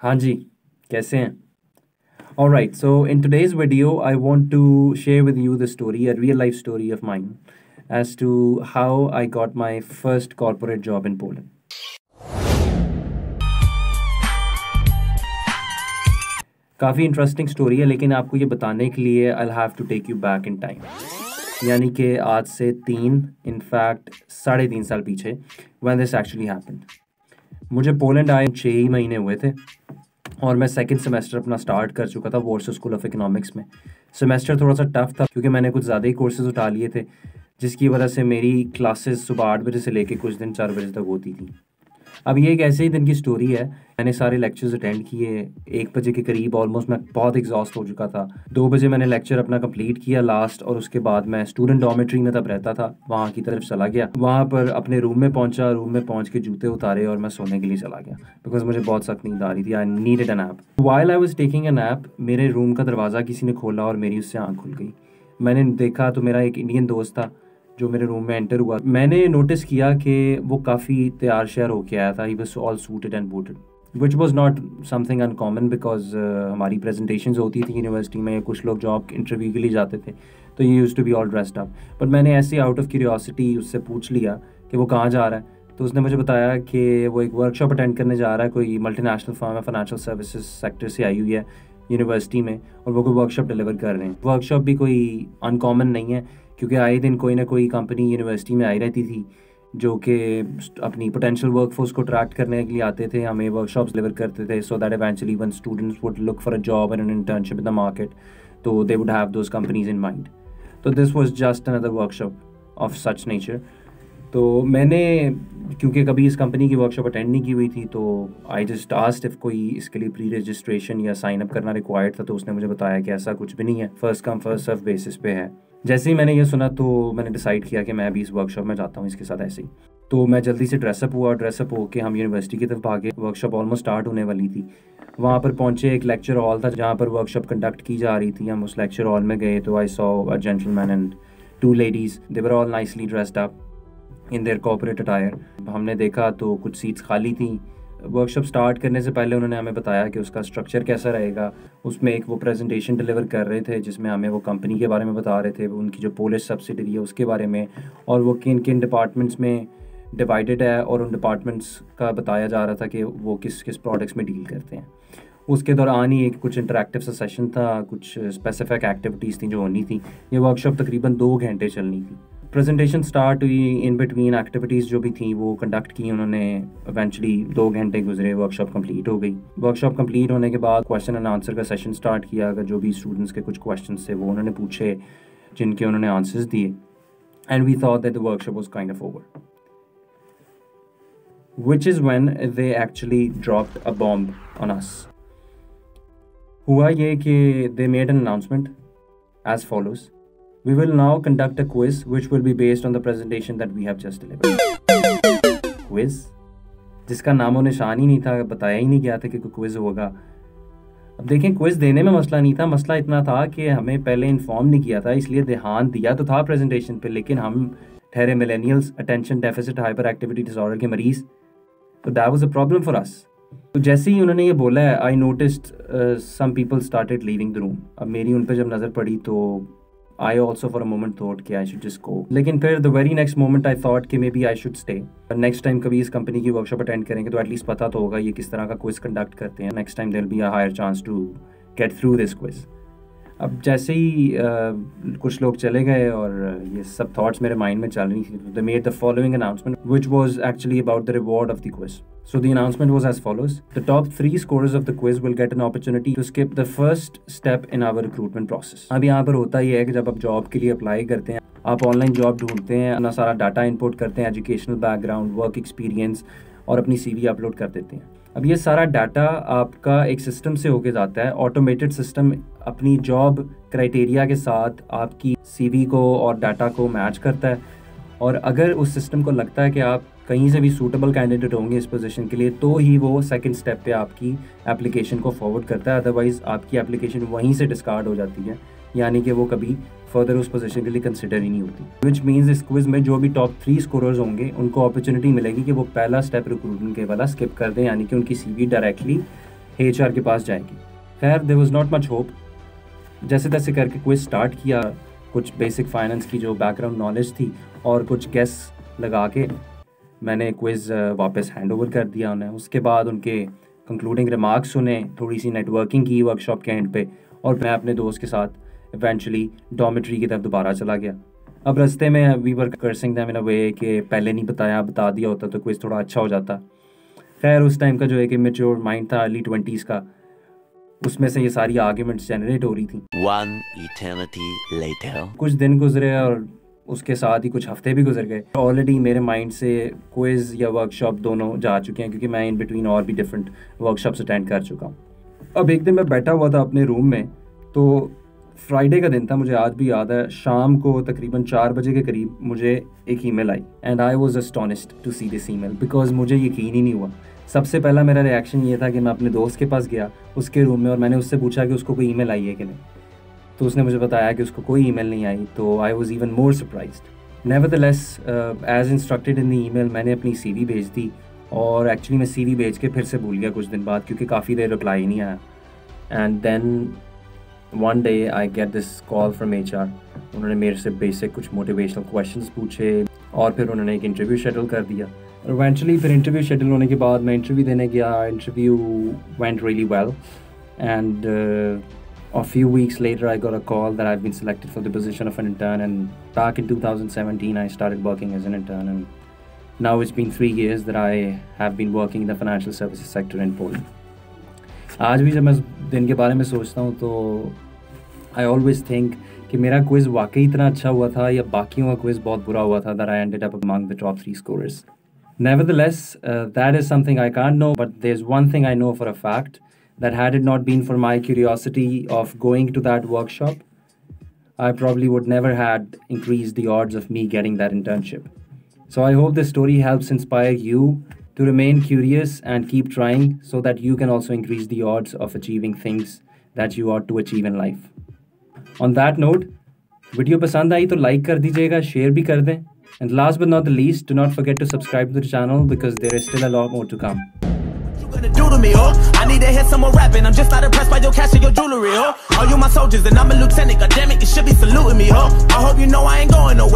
हाँ जी, कैसे हैं? और right so in today's video I want to share with you the story a real life story of mine as to how I got my first corporate job in Poland काफ़ी interesting story है, लेकिन आपको ये बताने के लिए I have to take you back in time यानी कि आज से तीन इन फैक्ट साढ़े तीन साल पीछे वन दिस एक्चुअली हैपन मुझे पोलैंड आए छः ही महीने हुए थे। और मैं सेकेंड सेमेस्टर अपना स्टार्ट कर चुका था वॉर्स स्कूल ऑफ़ इकोनॉमिक्स में। सेमेस्टर थोड़ा सा टफ था क्योंकि मैंने कुछ ज़्यादा ही कोर्सेज उठा लिए थे, जिसकी वजह से मेरी क्लासेस सुबह आठ बजे से लेके कुछ दिन चार बजे तक होती थी। अब ये एक ऐसे ही दिन की स्टोरी है। मैंने सारे लेक्चर्स अटेंड किए। एक बजे के करीब ऑलमोस्ट मैं बहुत एग्जॉस्ट हो चुका था। दो बजे मैंने लेक्चर अपना कंप्लीट किया लास्ट और उसके बाद मैं स्टूडेंट डॉमेट्री में तब रहता था। वहाँ की तरफ़ चला गया। वहाँ पर अपने रूम में पहुँचा। रूम में पहुँच के जूते उतारे और मैं सोने के लिए चला गया। बिकॉज़ मुझे बहुत सख्त नींद आ रही थी। I needed a nap while I was taking a nap मेरे रूम का दरवाज़ा किसी ने खोला और मेरी उससे आँख खुल गई। मैंने देखा तो मेरा एक इंडियन दोस्त था। जो मेरे रूम में एंटर हुआ। मैंने नोटिस किया कि वो काफ़ी तैयार शेयर होके आया था। He was all suited and booted which was not something uncommon because हमारी प्रेजेंटेशन होती थी यूनिवर्सिटी में। कुछ लोग जॉब इंटरव्यू के लिए जाते थे तो ये used to be all dressed up but मैंने ऐसे आउट ऑफ़ क्यूरियोसिटी उससे पूछ लिया कि वो कहाँ जा रहा है। तो उसने मुझे बताया कि वो एक वर्कशॉप अटेंड करने जा रहा है। कोई मल्टीनेशनल फर्म है फाइनेंशियल सर्विसेज़ सेक्टर से आई हुई है यूनिवर्सिटी में, और वो कोई वर्कशॉप डिलीवर कर रहे हैं। वर्कशॉप भी कोई अनकॉमन नहीं है। क्योंकि आए दिन कोई ना कोई कंपनी यूनिवर्सिटी में आई रहती थी, जो कि अपनी पोटेंशियल वर्कफोर्स को अट्रैक्ट करने के लिए आते थे, हमें वर्कशॉप्स डिलीवर करते थे so that eventually when students would look for a job and an internship in the market तो they would have those companies in mind तो this was just another workshop of such nature तो मैंने, क्योंकि कभी इस company की workshop attend नहीं की हुई थी तो आई जस्ट आस्ट इफ़ कोई इसके लिए प्री रजिस्ट्रेशन या साइन अप करना रिक्वायर्ड था तो उसने मुझे बताया कि ऐसा कुछ भी नहीं है। First come first serve basis पे है। जैसे ही मैंने ये सुना तो मैंने डिसाइड किया कि मैं अभी इस वर्कशॉप में जाता हूँ, इसके साथ ऐसे ही। तो मैं जल्दी से ड्रेसअप हुआ। ड्रेसअप होकर हम यूनिवर्सिटी की तरफ़ भागे। वर्कशॉप ऑलमोस्ट स्टार्ट होने वाली थी। वहाँ पर पहुँचे, एक लेक्चर हॉल था, जहाँ पर वर्कशॉप कंडक्ट की जा रही थी। हम उस लेक्चर हॉल में गए तो I saw a gentleman and two ladies they were all nicely dressed up in their corporate attire हमने देखा तो कुछ सीट्स खाली थी। वर्कशॉप स्टार्ट करने से पहले उन्होंने हमें बताया कि उसका स्ट्रक्चर कैसा रहेगा। उसमें एक वो प्रेजेंटेशन डिलीवर कर रहे थे, जिसमें हमें वो कंपनी के बारे में बता रहे थे, उनकी जो पोलिश सब्सिडरी है उसके बारे में, और वो किन किन डिपार्टमेंट्स में डिवाइडेड है और उन डिपार्टमेंट्स का बताया जा रहा था कि वो किस किस प्रोडक्ट्स में डील करते हैं। उसके दौरान ही एक कुछ इंटरेक्टिव सा सेशन था, कुछ स्पेसिफिक एक्टिविटीज़ थी जो होनी थी। ये वर्कशॉप तकरीबन दो घंटे चलनी थी। प्रेजेंटेशन स्टार्ट हुई इन बिटवीन एक्टिविटीज़ जो भी थी, वो कंडक्ट की उन्होंने इवेंचुअली दो घंटे गुजरे वर्कशॉप कंप्लीट हो गई वर्कशॉप कंप्लीट होने के बाद क्वेश्चन एंड आंसर का सेशन स्टार्ट किया, अगर जो भी स्टूडेंट्स के कुछ क्वेश्चन थे, वो उन्होंने पूछे, जिनके उन्होंने आंसर्स दिए and we thought that the workshop was kind of over which is when they actually dropped a bomb on us. हुआ ये कि they made an announcement as follows. We will now conduct a quiz which will be based on the presentation that we have just delivered. Quiz, जिसका नामो निशान ही नहीं था, बताया ही नहीं गया था कि कोई क्विज होगा। अब देखें क्विज देने में मसला नहीं था। मसला इतना था कि हमें पहले इन्फॉर्म नहीं किया था, इसलिए ध्यान दिया तो था प्रेजेंटेशन पे, लेकिन हम ठहरे millennials attention deficit hyperactivity disorder के मरीज़। तो that was a problem for us तो जैसे ही उन्होंने ये बोला है I noticed some people started leaving the room अब मेरी उन पर जब नज़र पड़ी तो I also for a moment thought कि आई शुड जस्ट गो लेकिन फिर the very next moment I thought कि be I should stay next time कभी इस कंपनी की वर्कशॉप अटेंड करेंगे तो एटलीस्ट पता तो होगा ये किस तरह का क्विज कंडक्ट करते हैं। Next time there be a higher chance to get through this quiz अब जैसे ही uh, कुछ लोग चले गए और ये सब थॉट्स मेरे माइंड में चल रही थी they made the following announcement which was actually about the reward of the quiz So the announcement was as follows. The top three scorers of the quiz will get an opportunity to skip the first step in our recruitment process. अब यहाँ पर होता ये है कि जब आप job के लिए अप्लाई करते हैं, आप ऑनलाइन जॉब ढूंढते हैं, अपना सारा डाटा इनपुट करते हैं एजुकेशनल बैकग्राउंड वर्क एक्सपीरियंस और अपनी सीवी अपलोड कर देते हैं अब ये सारा डाटा आपका एक सिस्टम से होके जाता है ऑटोमेटेड सिस्टम अपनी जॉब क्राइटेरिया के साथ आपकी सीवी को और डाटा को मैच करता है और अगर उस सिस्टम को लगता है कि आप कहीं से भी सूटेबल कैंडिडेट होंगे इस पोजीशन के लिए तो ही वो सेकंड स्टेप पे आपकी एप्लीकेशन को फॉरवर्ड करता है। अदरवाइज़ आपकी एप्लीकेशन वहीं से डिस्कार्ड हो जाती है। यानी कि वो कभी फर्दर उस पोजीशन के लिए कंसिडर ही नहीं होती। विच मीन्स इस क्विज में जो भी टॉप थ्री स्कोरर्स होंगे, उनको अपॉर्चुनिटी मिलेगी कि वो पहला स्टेप रिक्रूटमेंट के वाला स्किप कर दें, यानी कि उनकी सी डायरेक्टली एचआर के पास जाएगी। खैर there was not much hope जैसे तैसे करके क्विज स्टार्ट किया। कुछ बेसिक फाइनेंस की जो बैकग्राउंड नॉलेज थी और कुछ गेस लगा के मैंने क्विज़ वापस हैंड ओवर कर दिया उन्हें। उसके बाद उनके कंक्लूडिंग रिमार्क्स सुने थोड़ी सी नेटवर्किंग की वर्कशॉप के एंड पे और मैं अपने दोस्त के साथ इवेंचुअली डॉमेट्री की तरफ़ दोबारा चला गया। अब रास्ते में we were cursing them in a way कि पहले नहीं बताया बता दिया होता तो क्विज़ थोड़ा अच्छा हो जाता। खैर उस टाइम का जो है कि मेच्योर माइंड था अर्ली ट्वेंटीज़ का उसमें से ये सारी आर्ग्यूमेंट्स जनरेट हो रही थी। One eternity later. कुछ दिन गुजरे और उसके साथ ही कुछ हफ़्ते भी गुजर गए। ऑलरेडी मेरे माइंड से क्विज़ या वर्कशॉप दोनों जा चुके हैं, क्योंकि मैं इन बिटवीन और भी डिफरेंट वर्कशॉप्स अटेंड कर चुका हूँ। अब एक दिन मैं बैठा हुआ था अपने रूम में तो फ्राइडे का दिन था, मुझे आज भी याद है। शाम को तकरीबन चार बजे के करीब मुझे एक email I and I was astonished to see this email because मुझे यकीन ही नहीं हुआ। सबसे पहला मेरा रिएक्शन ये था कि मैं अपने दोस्त के पास गया, उसके रूम में, और मैंने उससे पूछा कि उसको कोई ईमेल आई है कि नहीं। तो उसने मुझे बताया कि उसको कोई ईमेल नहीं आई तो I was even more surprise nevertheless as instructed in the email मैंने अपनी सीवी भेज दी और एक्चुअली मैं सीवी भेज के फिर से भूल गया कुछ दिन बाद क्योंकि काफ़ी देर रिप्लाई नहीं आया. And then one day I get this call from H R उन्होंने मेरे से बेसिक कुछ मोटिवेशनल क्वेश्चन पूछे और फिर उन्होंने एक इंटरव्यू शेड्यूल कर दिया. और इवेंचुअली फिर इंटरव्यू शेड्यूल होने के बाद मैं इंटरव्यू देने गया. Interview went really well and a few weeks later i got a call that i've been selected for the position of an intern and back in 2017 i started working as an intern and now it's been three years that i have been working in the financial services sector in poland आज भी जब मैं दिन के बारे में सोचता हूँ तो आई ऑलवेज थिंक कि मेरा क्विज़ वाकई इतना अच्छा हुआ था या बाकियों का क्विज़ बहुत बुरा हुआ था that I ended up among the top three scorers Nevertheless, uh, that is something I can't know, but there's one thing I know for a fact that had it not been for my curiosity of going to that workshop, I probably would never had increased the odds of me getting that internship. So I hope this story helps inspire you to remain curious and keep trying so that you can also increase the odds of achieving things that you ought to achieve in life. On that note, video पसंद आई तो like कर दीजिएगा share भी कर दें and last but not the least do not forget to subscribe to the channel because there is still a lot more to come you gonna do to me, oh? I need to hear some more rapping. I'm just not impressed by your cash and your jewelry, oh? All you my soldiers and I'm a lieutenant? God damn it, you should be saluting me, oh? I hope you know I ain't going nowhere.